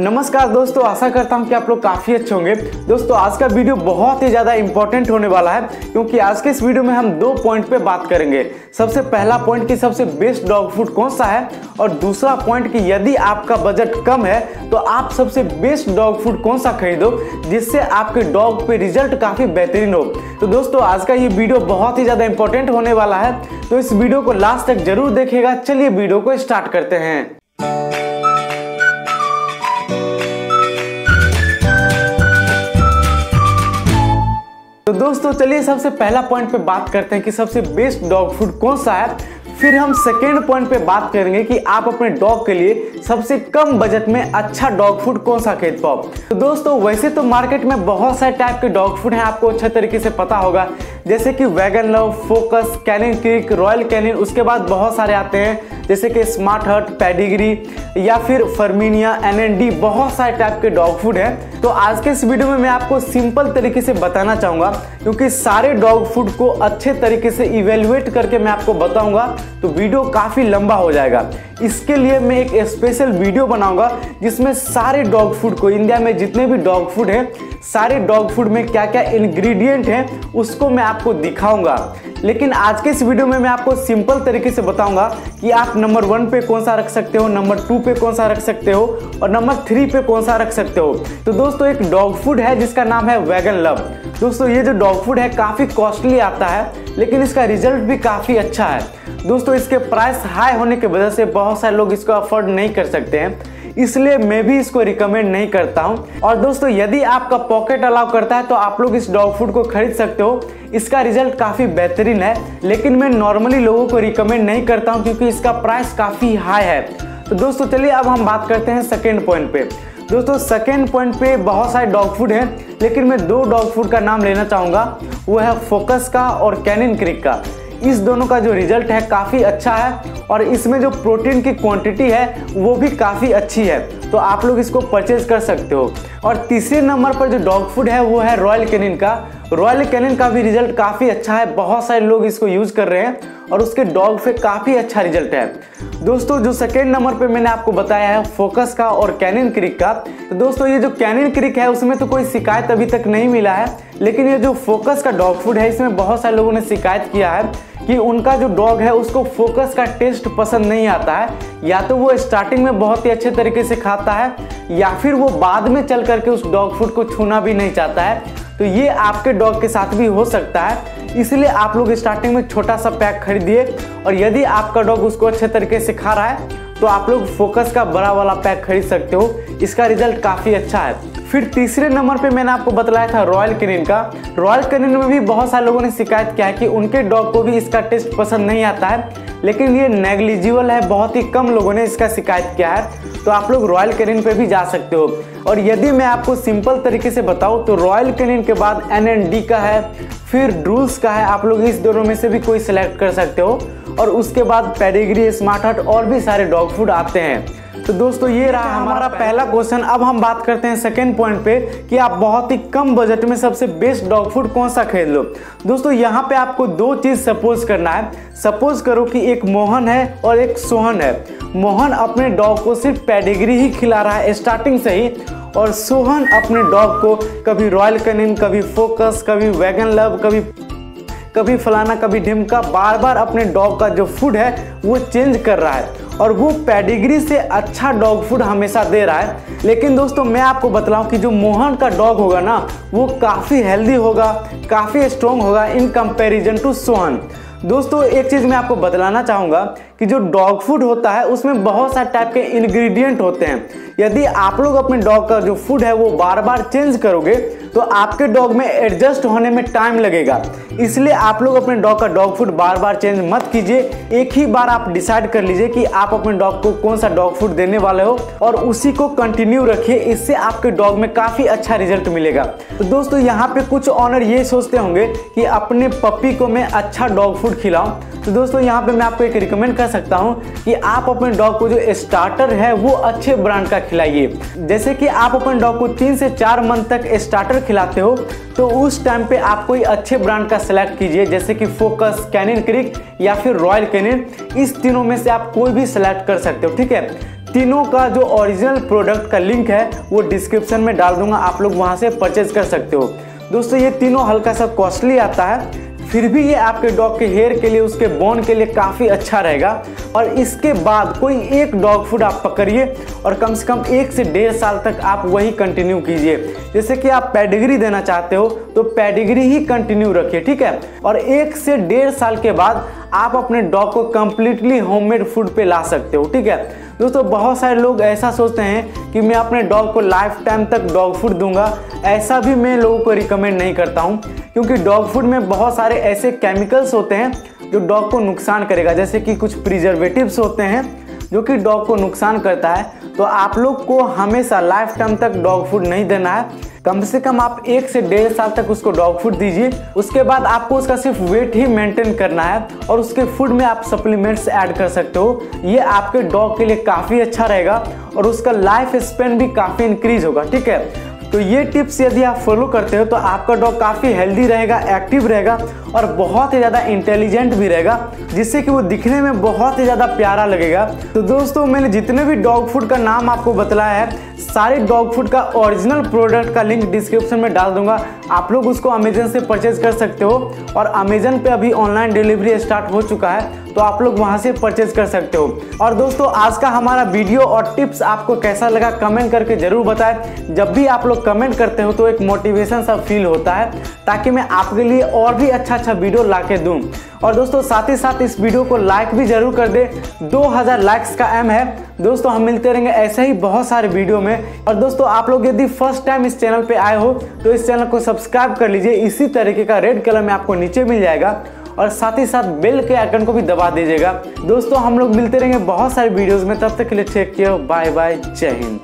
नमस्कार दोस्तों, आशा करता हूँ कि आप लोग काफ़ी अच्छे होंगे। दोस्तों, आज का वीडियो बहुत ही ज़्यादा इंपॉर्टेंट होने वाला है, क्योंकि आज के इस वीडियो में हम दो पॉइंट पे बात करेंगे। सबसे पहला पॉइंट कि सबसे बेस्ट डॉग फ़ूड कौन सा है, और दूसरा पॉइंट कि यदि आपका बजट कम है तो आप सबसे बेस्ट डॉग फ़ूड कौन सा खरीदो, जिससे आपके डॉग पे रिज़ल्ट काफ़ी बेहतरीन हो। तो दोस्तों, आज का ये वीडियो बहुत ही ज़्यादा इंपॉर्टेंट होने वाला है तो इस वीडियो को लास्ट तक ज़रूर देखेगा चलिए वीडियो को स्टार्ट करते हैं। तो दोस्तों, चलिए सबसे पहला पॉइंट पे बात करते हैं कि सबसे बेस्ट डॉग फ़ूड कौन सा है? फिर हम सेकेंड पॉइंट पे बात करेंगे कि आप अपने डॉग के लिए सबसे कम बजट में अच्छा डॉग फ़ूड कौन सा खरीद पाओ। तो दोस्तों, वैसे तो मार्केट में बहुत सारे टाइप के डॉग फ़ूड हैं, आपको अच्छे तरीके से पता होगा। जैसे कि वैगन लव फोकस कैनिन क्रिक रॉयल कैनिन उसके बाद बहुत सारे आते हैं। जैसे कि स्मार्ट हर्ट पैडिग्री या फिर फर्मीनिया एन बहुत सारे टाइप के डॉग फ़ूड हैं। तो आज के इस वीडियो में मैं आपको सिंपल तरीके से बताना चाहूँगा, क्योंकि सारे डॉग फ़ूड को अच्छे तरीके से इवेल्युएट करके मैं आपको बताऊँगा। तो वीडियो काफ़ी लंबा हो जाएगा। इसके लिए मैं एक स्पेशल वीडियो बनाऊँगा, जिसमें सारे डॉग फ़ूड को इंडिया में जितने भी डॉग फ़ूड है, सारे डॉग फ़ूड में क्या क्या इंग्रेडिएंट हैं, उसको मैं आपको दिखाऊँगा। लेकिन आज के इस वीडियो में मैं आपको सिंपल तरीके से बताऊँगा कि आप नंबर वन पे कौन सा रख सकते हो नंबर टू पे कौन सा रख सकते हो, और नंबर थ्री पे कौन सा रख सकते हो। तो दोस्तों, एक डॉग फ़ूड है, जिसका नाम है वैगन लव दोस्तों, ये जो डॉग फ़ूड है, काफ़ी कॉस्टली आता है, लेकिन इसका रिज़ल्ट भी काफ़ी अच्छा है। दोस्तों, इसके प्राइस हाई होने की वजह से बहुत सारे लोग इसको अफोर्ड नहीं कर सकते हैं। इसलिए मैं भी इसको रिकमेंड नहीं करता हूँ। और दोस्तों, यदि आपका पॉकेट अलाउ करता है तो आप लोग इस डॉग फ़ूड को खरीद सकते हो। इसका रिज़ल्ट काफ़ी बेहतरीन है, लेकिन मैं नॉर्मली लोगों को रिकमेंड नहीं करता हूँ, क्योंकि इसका प्राइस काफ़ी हाई है। तो दोस्तों, चलिए अब हम बात करते हैं सेकेंड पॉइंट पे। दोस्तों सेकेंड पॉइंट पे बहुत सारे डॉग फ़ूड हैं, लेकिन मैं दो डॉग फ़ूड का नाम लेना चाहूँगा। वो है फोकस का और कैनिन क्रिक का। इस दोनों का जो रिज़ल्ट है काफ़ी अच्छा है और इसमें जो प्रोटीन की क्वांटिटी है, वो भी काफ़ी अच्छी है। तो आप लोग इसको परचेज कर सकते हो। और तीसरे नंबर पर जो डॉग फ़ूड है, वो है रॉयल कैनिन का। रॉयल कैनिन का भी रिज़ल्ट काफ़ी अच्छा है। बहुत सारे लोग इसको यूज़ कर रहे हैं और उसके डॉग पे काफ़ी अच्छा रिज़ल्ट है। दोस्तों, जो सेकेंड नंबर पे मैंने आपको बताया है फोकस का और कैनिन क्रिक का तो दोस्तों, ये जो कैनिन क्रिक है, उसमें तो कोई शिकायत अभी तक नहीं मिला है, लेकिन ये जो फोकस का डॉग फ़ूड है, इसमें बहुत सारे लोगों ने शिकायत किया है। कि उनका जो डॉग है, उसको फोकस का टेस्ट पसंद नहीं आता है। या तो वो स्टार्टिंग में बहुत ही अच्छे तरीके से खाता है, या फिर वो बाद में चल करके उस डॉग फ़ूड को छूना भी नहीं चाहता है। तो ये आपके डॉग के साथ भी हो सकता है। इसलिए आप लोग स्टार्टिंग में छोटा सा पैक खरीदिए, और यदि आपका डॉग उसको अच्छे तरीके से खा रहा है तो आप लोग फोकस का बड़ा वाला पैक खरीद सकते हो। इसका रिज़ल्ट काफ़ी अच्छा है। फिर तीसरे नंबर पे मैंने आपको बतलाया था रॉयल कैनिन का। रॉयल कैनिन में भी बहुत सारे लोगों ने शिकायत किया है कि उनके डॉग को भी इसका टेस्ट पसंद नहीं आता है, लेकिन ये नेग्लिजिबल है, बहुत ही कम लोगों ने इसका शिकायत किया है। तो आप लोग रॉयल कैनिन पे भी जा सकते हो। और यदि मैं आपको सिंपल तरीके से बताऊँ तो रॉयल कैनिन के बाद एन का है, फिर ड्रूल्स का है, आप लोग इस दोनों में से भी कोई सिलेक्ट कर सकते हो। और उसके बाद पेडिग्री स्मार्ट हट और भी सारे डॉग फ़ूड आते हैं। तो दोस्तों ये रहा हमारा पहला क्वेश्चन अब हम बात करते हैं सेकेंड पॉइंट पे कि आप बहुत ही कम बजट में सबसे बेस्ट डॉग फ़ूड कौन सा खरीद लो। दोस्तों यहाँ पे आपको दो चीज़ सपोज़ करना है। सपोज़ करो कि एक मोहन है और एक सोहन है। मोहन अपने डॉग को सिर्फ़ पेडिग्री ही खिला रहा है स्टार्टिंग से ही। और सोहन अपने डॉग को कभी रॉयल कनिन कभी फोकस कभी वैगन लव कभी कभी फलाना कभी ढिमका बार बार अपने डॉग का जो फ़ूड है वो चेंज कर रहा है। और वो पेडिग्री से अच्छा डॉग फ़ूड हमेशा दे रहा है। लेकिन दोस्तों, मैं आपको बतलाऊं कि जो मोहन का डॉग होगा ना, वो काफ़ी हेल्दी होगा, काफ़ी स्ट्रॉन्ग होगा इन कंपैरिजन टू सोहन। दोस्तों, एक चीज़ मैं आपको बतलाना चाहूँगा कि जो डॉग फ़ूड होता है, उसमें बहुत सारे टाइप के इंग्रेडिएंट होते हैं। यदि आप लोग अपने डॉग का जो फ़ूड है, वो बार बार चेंज करोगे तो आपके डॉग में एडजस्ट होने में टाइम लगेगा। इसलिए आप लोग अपने डॉग का डॉग फ़ूड बार बार चेंज मत कीजिए। एक ही बार आप डिसाइड कर लीजिए कि आप अपने डॉग को कौन सा डॉग फ़ूड देने वाले हो, और उसी को कंटिन्यू रखिए। इससे आपके डॉग में काफ़ी अच्छा रिज़ल्ट मिलेगा। तो दोस्तों, यहाँ पे कुछ ऑनर ये सोचते होंगे कि अपने पप्पी को मैं अच्छा डॉग फ़ूड खिलाऊं तो दोस्तों, यहाँ पे मैं आपको एक रिकमेंड कर सकता हूँ कि आप अपने डॉग को जो स्टार्टर है, वो अच्छे ब्रांड का खिलाइए। जैसे कि आप अपने डॉग को तीन से चार मंथ तक स्टार्टर खिलाते हो तो उस टाइम पे आप कोई अच्छे ब्रांड का सेलेक्ट कीजिए, जैसे कि फोकस कैनिन क्रिक या फिर रॉयल कैनिन इस तीनों में से आप कोई भी सेलेक्ट कर सकते हो, ठीक है? तीनों का जो ओरिजिनल प्रोडक्ट का लिंक है, वो डिस्क्रिप्शन में डाल दूँगा, आप लोग वहाँ से परचेज कर सकते हो। दोस्तों, ये तीनों हल्का सा कॉस्टली आता है। फिर भी ये आपके डॉग के हेयर के लिए, उसके बोन के लिए काफ़ी अच्छा रहेगा। और इसके बाद कोई एक डॉग फ़ूड आप पकड़िए और कम से कम एक से डेढ़ साल तक आप वही कंटिन्यू कीजिए। जैसे कि आप पैडिग्री देना चाहते हो तो पैडिग्री ही कंटिन्यू रखिए, ठीक है? और एक से डेढ़ साल के बाद आप अपने डॉग को कंप्लीटली होममेड फ़ूड पे ला सकते हो, ठीक है? दोस्तों, बहुत सारे लोग ऐसा सोचते हैं कि मैं अपने डॉग को लाइफ टाइम तक डॉग फ़ूड दूँगा। ऐसा भी मैं लोगों को रिकमेंड नहीं करता हूँ, क्योंकि डॉग फ़ूड में बहुत सारे ऐसे केमिकल्स होते हैं जो डॉग को नुकसान करेगा। जैसे कि कुछ प्रिजर्वेटिव्स होते हैं जो कि डॉग को नुकसान करता है। तो आप लोग को हमेशा लाइफ टाइम तक डॉग फ़ूड नहीं देना है। कम से कम आप एक से डेढ़ साल तक उसको डॉग फ़ूड दीजिए। उसके बाद आपको उसका सिर्फ़ वेट ही मेंटेन करना है और उसके फ़ूड में आप सप्लीमेंट्स ऐड कर सकते हो। ये आपके डॉग के लिए काफ़ी अच्छा रहेगा और उसका लाइफ स्पेन भी काफ़ी इंक्रीज होगा, ठीक है? तो ये टिप्स यदि आप फॉलो करते हो तो आपका डॉग काफ़ी हेल्दी रहेगा एक्टिव रहेगा और बहुत ही ज़्यादा इंटेलिजेंट भी रहेगा, जिससे कि वो दिखने में बहुत ही ज़्यादा प्यारा लगेगा। तो दोस्तों, मैंने जितने भी डॉग फ़ूड का नाम आपको बतलाया है, सारे डॉग फ़ूड का ओरिजिनल प्रोडक्ट का लिंक डिस्क्रिप्शन में डाल दूँगा। आप लोग उसको अमेजन से परचेज कर सकते हो और अमेजन पे अभी ऑनलाइन डिलीवरी स्टार्ट हो चुका है। तो आप लोग वहाँ से परचेज कर सकते हो। और दोस्तों, आज का हमारा वीडियो और टिप्स आपको कैसा लगा कमेंट करके ज़रूर बताएँ। जब भी आप लोग कमेंट करते हो तो एक मोटिवेशन सा फील होता है, ताकि मैं आपके लिए और भी अच्छा अच्छा वीडियो ला के दूँ। और दोस्तों, साथ ही साथ इस वीडियो को लाइक भी ज़रूर कर दे। 2000 लाइक्स का एम है। दोस्तों, हम मिलते रहेंगे ऐसे ही बहुत सारे वीडियो में। और दोस्तों, आप लोग यदि फ़र्स्ट टाइम इस चैनल पे आए हो तो इस चैनल को सब्सक्राइब कर लीजिए। इसी तरीके का रेड कलर में आपको नीचे मिल जाएगा। और साथ ही साथ बेल के आइकन को भी दबा दीजिएगा। दोस्तों, हम लोग मिलते रहेंगे बहुत सारे वीडियोज़ में। तब तक के लिए टेक केयर बाय बाय जय हिंद